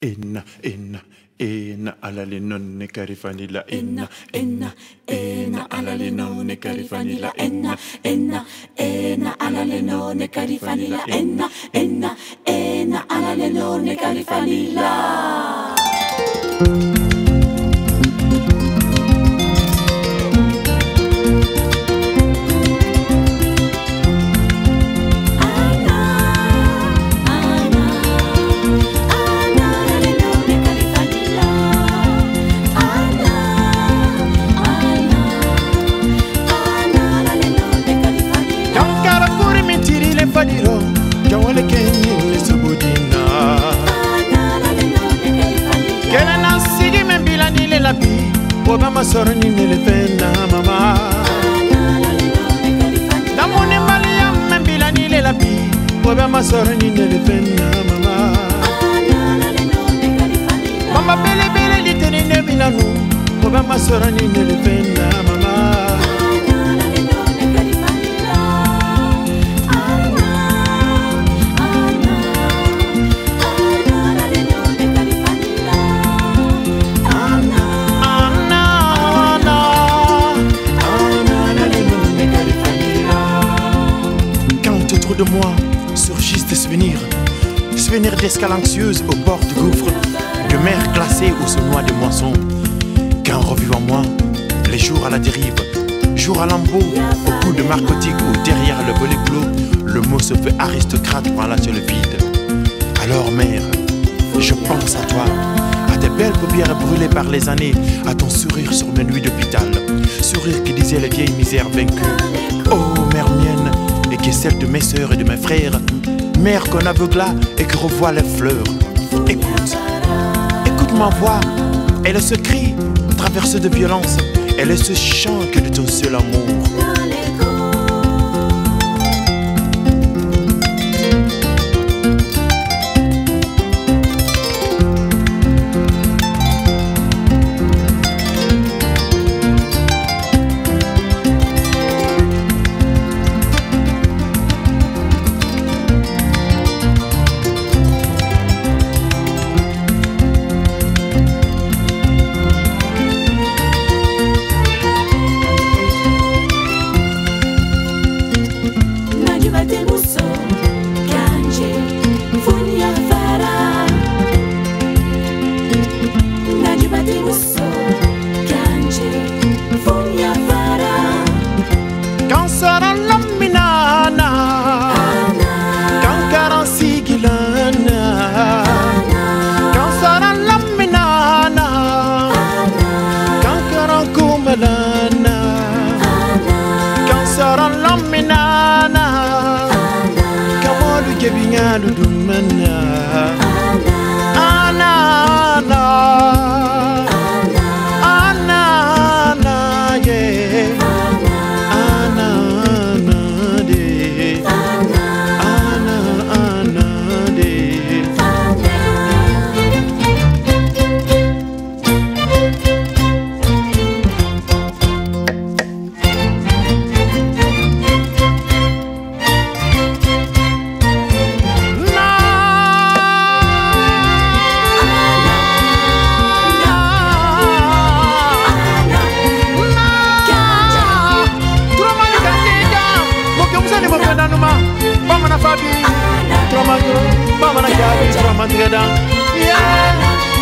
in in in alali non ne carifanilla in in in alali non ne carifanilla in in in alali non ne carifanilla in in in alali non ne carifanilla mm -hmm. fadiro jawale kenyi le subudina kele na sigi min bila ni le labi o bɛ ma sɔrɔ ni ne le fɛn na mama. Damu ni maliya min bila ni le labi o bɛ ma sɔrɔ ni ne le fɛn na mama. Mama belebele litini ne bila nu o bɛ ma sɔrɔ ni ne le fɛn na surgissent des souvenirs, souvenirs d'escale anxieuse au bord du gouffre, de mer glacée où se noie de moissons. Quand en moi, les jours à la dérive, jours à lambeaux, au coup de narcotique ou derrière le volet clos, le mot se fait aristocrate par la seule vide. Alors mère, je pense à toi, à tes belles paupières brûlées par les années, à ton sourire sur mes nuits d'hôpital, sourire qui disait les vieilles misères vaincues. Oh mère mienne, et qui est celle de mes sœurs et de mes frères, mère qu'on aveugla et qui revoit les fleurs. Écoute, écoute ma voix, elle est ce cri traversé de violence, elle est ce chant que de ton seul amour. kebinya dudung menang mama mama na gabi rahmat yeah